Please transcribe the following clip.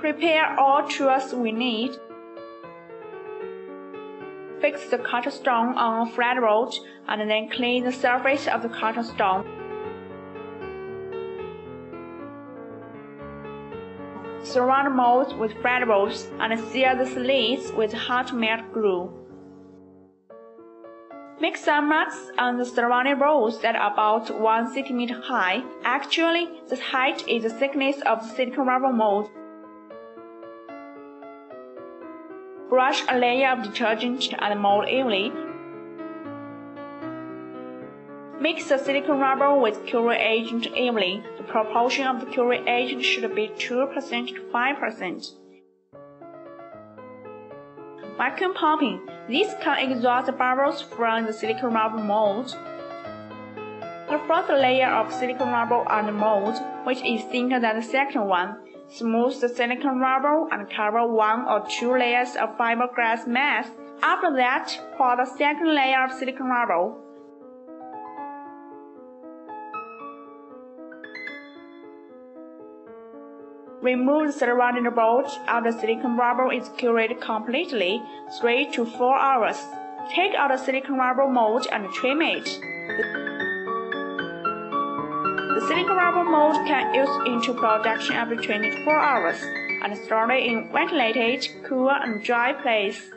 Prepare all tools we need. Fix the culture stone on a flat rod and then clean the surface of the culture stone. Surround molds with flat rolls and seal the slits with hot melt glue. Make some marks on the surrounding rolls that are about 1 cm high. Actually, the height is the thickness of the silicone rubber mold. Brush a layer of detergent and mold evenly. Mix the silicone rubber with curing agent evenly. The proportion of the curing agent should be 2% to 5%. Vacuum pumping. This can exhaust the bubbles from the silicone rubber mold. The first layer of silicone rubber on the mold, which is thinner than the second one, smooth the silicone rubber and cover one or two layers of fiberglass mask. After that, pour the second layer of silicone rubber. Remove the surrounding board after the silicone rubber is cured completely, 3 to 4 hours. Take out the silicone rubber mold and trim it. The silicone rubber mold can use into production every 24 hours and store it in ventilated, cool and dry place.